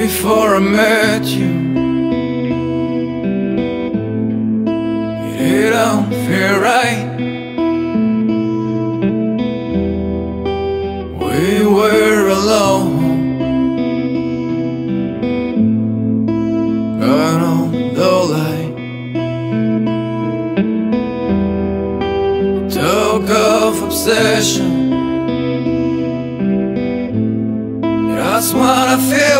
before I met you. It don't feel right. We were alone. Got on the light. Took off obsession. That's what I feel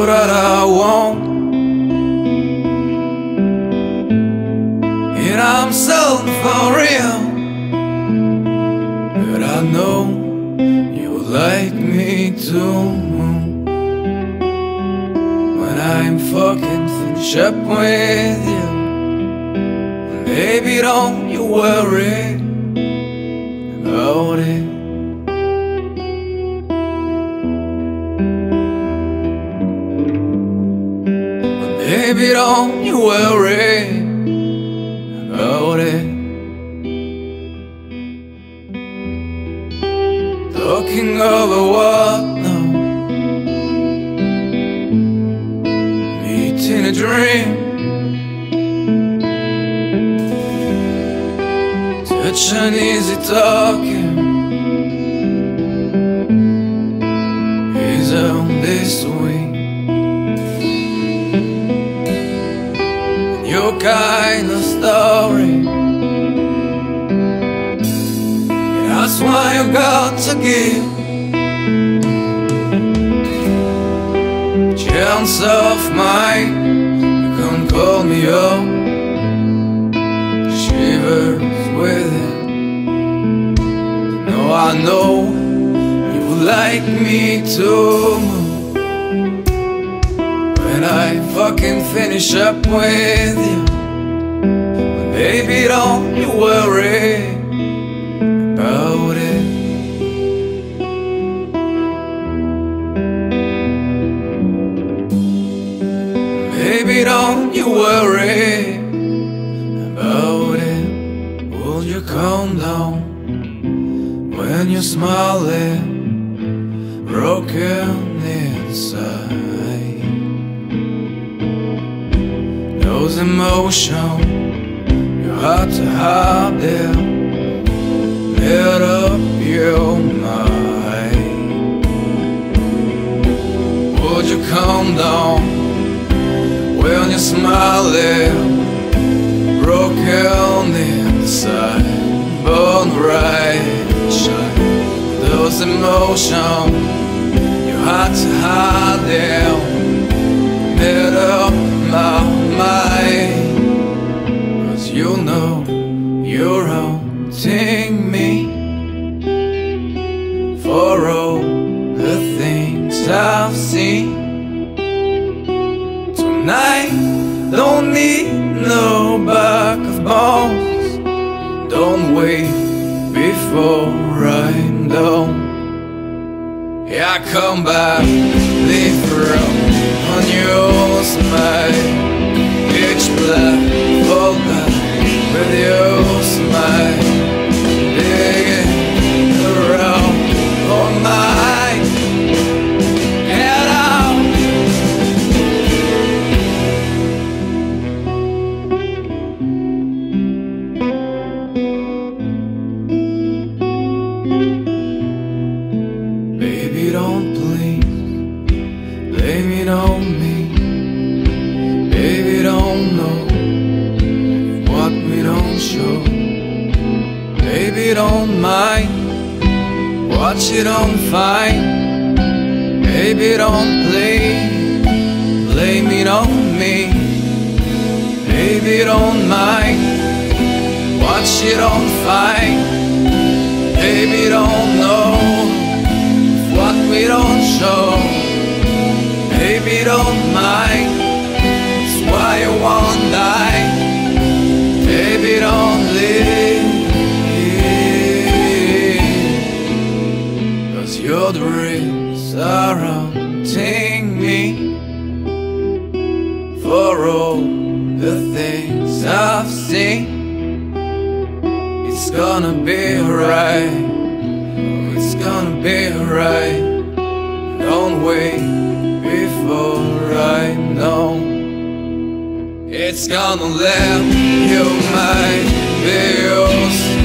That I want. And I'm selling for real. But I know you like me too. When I'm fucking finished up with you. Baby, don't you worry about it. Don't you worry about it. Talking over what now? Meeting a dream. Such and easy talking is on this way. Kind of story. That's why you got to give. Chance of mine, you can call me up. Shivers within. No, I know you like me too. I fucking finish up with you, baby, don't you worry about it. Baby, don't you worry about it. Will you calm down when you're smiling, broken inside? Those emotions you had to hide them, made up your mind. Would you calm down when you're smiling? broken inside, born right shine. Those emotions you had to hide them, haunting me for all the things I've seen tonight. Don't need no back of bones. Don't wait before I'm down. Yeah, come back, leave on your smile. Blame it on me. Baby, don't know what we don't show. Baby, don't mind what you don't find. Baby, don't play, blame it on me. Baby, don't mind what you don't find. Baby, don't know what we don't show. Baby, don't mind. It's why you won't die. Baby, don't leave. Cause your dreams are haunting me for all the things I've seen. It's gonna be alright, oh, it's gonna be right. It's away before It's gonna let you mind be your surprise